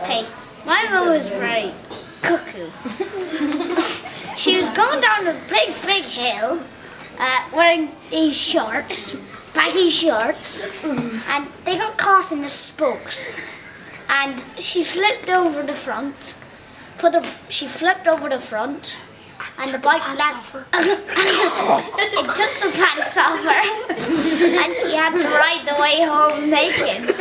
Okay, my mom was very cuckoo. she was going down a big, big hill uh, wearing these shorts, baggy shorts, and they got caught in the spokes. And she flipped over the front, put a, she flipped over the front, and the bike landed. it took the pants off her, and she had to ride the way home naked.